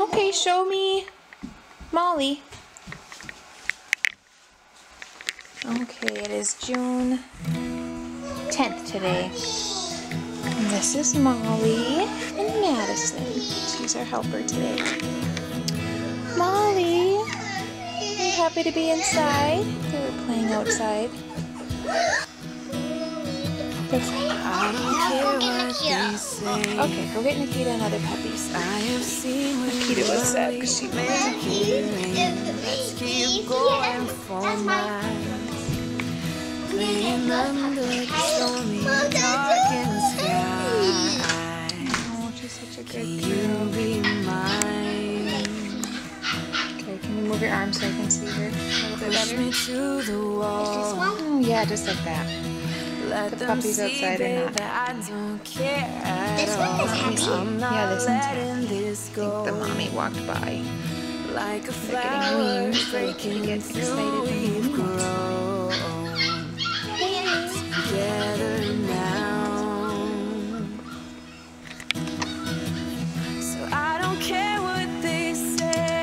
Okay, show me Molly. Okay, it is June 10th today. And this is Molly and Madison. She's our helper today. Molly, are you happy to be inside? They were playing outside. They're fine. I don't care what they say. Okay, go get Nikita and other puppies. I have seen Nikita was sad because she Let's keep going for miles. Playing under the stormy, darkened sky. Oh, she's such a good Can girl. you be mine? Okay, can you move your arm so I can see her a little bit Push better? me to the wall. Oh, yeah, just like that. Let The puppies outside babe, not? that I don't care at This one is happy. Yeah, this one's letting this I think the mommy walked by. Like a They're flower getting weaned, they breaking get excited when we've they together now. So I don't care what they say,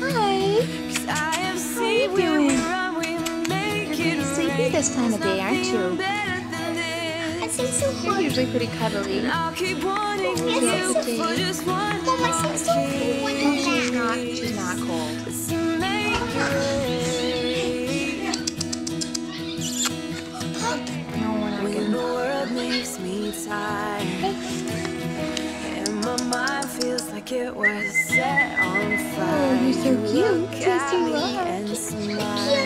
Hi. 'cause I have you seen where we doing? run, we make You're it sleepy this time of day, aren't you? So You're usually pretty cuddly. I'll keep wanting you for just one Mom, I seem so when Not, she's not cold. To make it No, we're not When the world makes me tired And my mind feels like it was set on fire Oh, you're so You cute. look at you me are. and Cute smile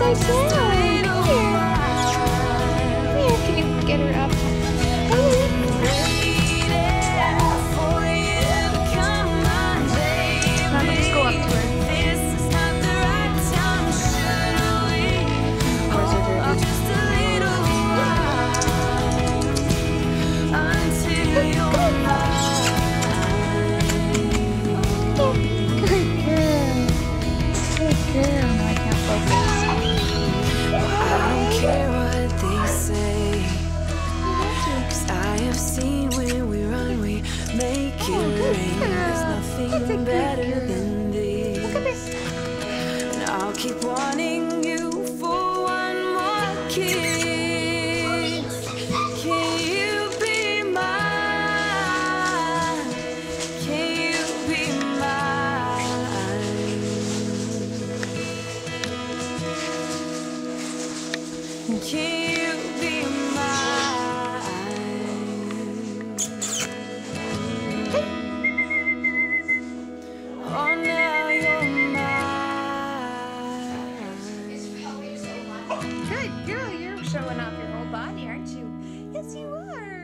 upside down. Here. Here, can you get her up? Mama, just go up to her. Good girl. Good girl. No, I can't focus. it's a. Look at this. I'll keep wanting you for one more kiss. Can you be mine? Can you be mine? Can girl. You're showing off your whole body, aren't you? Yes, you are.